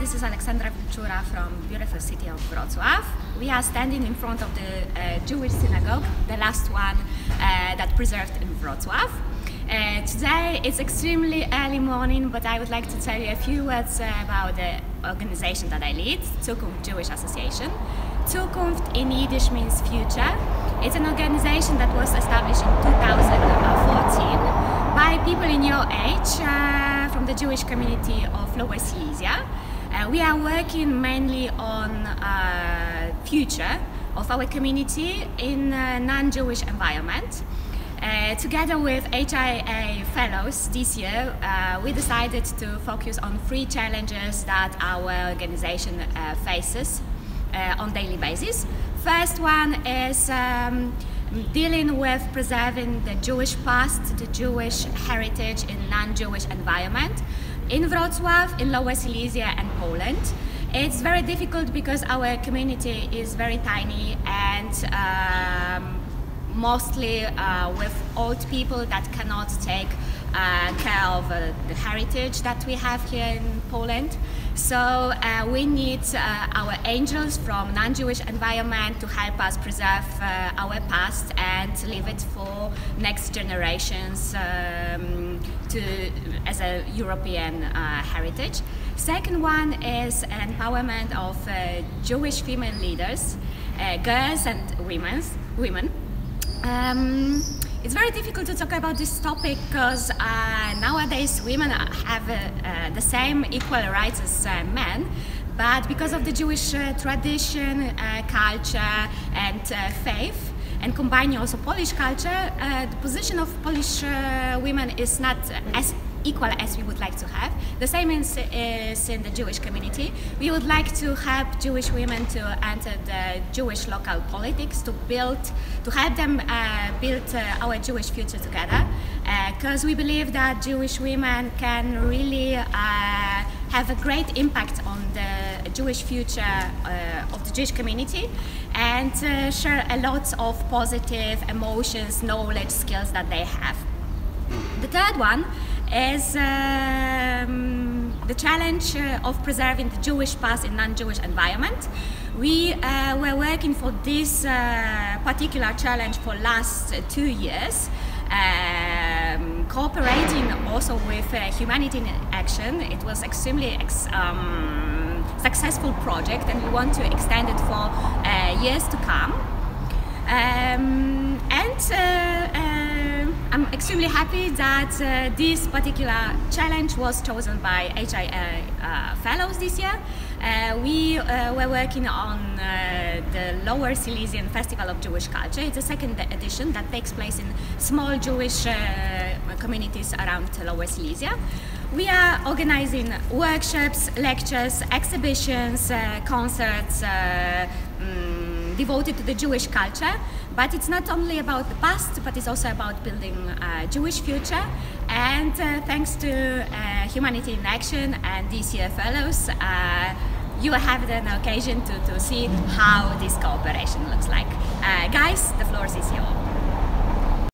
this is Alexandra Wilczura from beautiful city of Wrocław. We are standing in front of the uh, Jewish synagogue, the last one uh, that preserved in Wrocław. Uh, today it's extremely early morning, but I would like to tell you a few words about the organization that I lead, Cukunft Jewish Association. Cukunft in Yiddish means future. It's an organization that was established in 2014 by people in your age uh, from the Jewish community of Lower Silesia. Uh, we are working mainly on uh, future of our community in a non-Jewish environment. Uh, together with HIA fellows this year, uh, we decided to focus on three challenges that our organization uh, faces uh, on daily basis. First one is um, dealing with preserving the Jewish past, the Jewish heritage in non-Jewish environment in Wrocław, in Lower Silesia and Poland. It's very difficult because our community is very tiny and um, mostly uh, with old people that cannot take uh, care of uh, the heritage that we have here in Poland. So uh, we need uh, our angels from non-Jewish environment to help us preserve uh, our past and leave it for next generations um, to, as a European heritage. Second one is empowerment of Jewish female leaders, girls and women. women. Um, it's very difficult to talk about this topic because uh, nowadays women have uh, uh, the same equal rights as uh, men, but because of the Jewish uh, tradition, uh, culture, and faith, and combining also Polish culture, the position of Polish women is not as equal as we would like to have. The same is, is, in the Jewish community. We would like to help Jewish women to enter the Jewish local politics, to build, to help them uh, build uh, our Jewish future together. Because uh, we believe that Jewish women can really uh, have a great impact on the Jewish future uh, of the Jewish community and uh, share a lot of positive emotions, knowledge, skills that they have. The third one is um, the challenge uh, of preserving the Jewish past in non-Jewish environment. We uh, were working for this uh, particular challenge for last two years. Um, cooperating also with uh, Humanity in Action, it was extremely ex um, successful project, and we want to extend it for uh, years to come. Um, and uh, I'm extremely happy that uh, this particular challenge was chosen by HIA uh, fellows this year. Uh, we uh, were working on uh, the Lower Silesian Festival of Jewish Culture. It's a second edition that takes place in small Jewish uh, communities around Lower Silesia. We are organizing workshops, lectures, exhibitions, concerts, um, devoted to the Jewish culture. But it's not only about the past, but it's also about building a Jewish future. And uh, thanks to uh, Humanity in Action and DCA Fellows, uh, you have an occasion to, to see how this cooperation looks like. Uh, guys, the floor is yours.